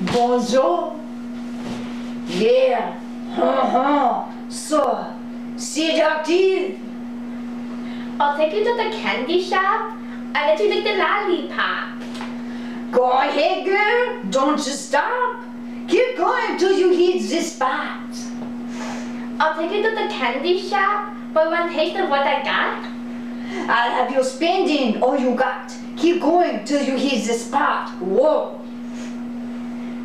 Bonjour. Yeah. Uh-huh. So, seductive. I'll take you to the candy shop. I'll let you lick the lollipop. Go ahead, girl. Don't you stop. Keep going till you hit the spot. I'll take you to the candy shop, but one taste of what I got. I'll have you spending all you got. Keep going till you hit the spot. Whoa.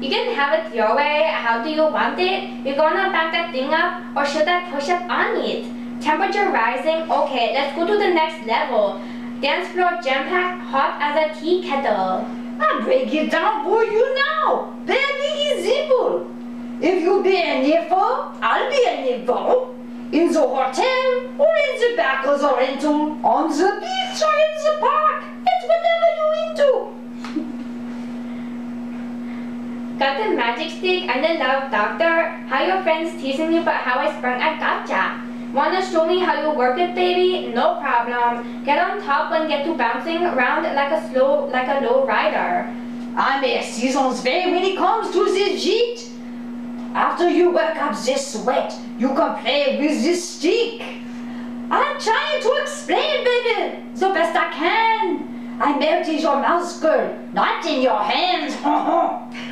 You can have it your way. How do you want it? You gonna back that thing up, or should I push up on it? Temperature rising. Okay, let's go to the next level. Dance floor jam-packed, hot as a tea kettle. I'll break it down for you now. Very simple. If you be a neighbor, I'll be a neighbor. In the hotel, or in the back of the rental, on the beach Got the magic stick and the love doctor. How your friends teasing you about how I sprung a gotcha. Wanna show me how you work it, baby? No problem. Get on top and get to bouncing around like a slow, like a low rider. I'm a season's way when it comes to the heat. After you work up this sweat, you can play with this stick. I'm trying to explain, baby, the best I can. I melted your mouse, girl, not in your hands.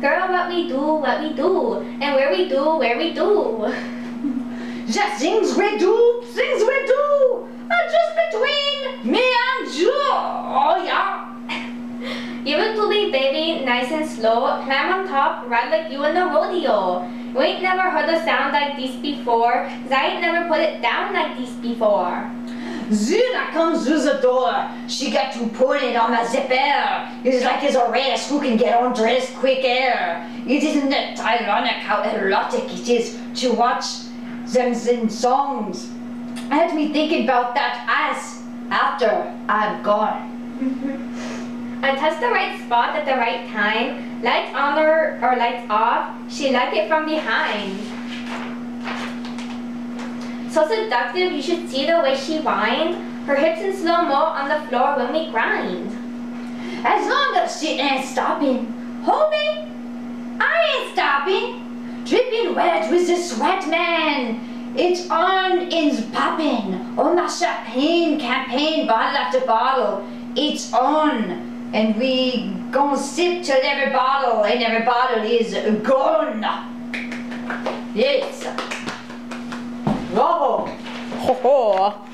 Girl, what we do, what we do, and where we do, where we do. just things we do, things we do, are just between me and you. Oh yeah. you it to me, baby, nice and slow. Climb on top, ride like you in the rodeo. You ain't never heard a sound like this before, cause I ain't never put it down like this before. Zuna comes through the door. She got to put it on a zipper. It's like it's a race who can get undressed quicker. It isn't it ironic how erotic it is to watch them sing songs. I had me thinking about that ass after I'm gone. I touch the right spot at the right time. Lights on or, or lights off. She like it from behind. So seductive, you should see the way she winds. Her hips in slow-mo on the floor when we grind. As long as she ain't stopping. Homie, I ain't stopping. Dripping wet with the sweat man. It's on, it's popping. Oh, my champagne campaign, bottle after bottle. It's on. And we gonna sip till every bottle and every bottle is gone. Yes. 哦。吼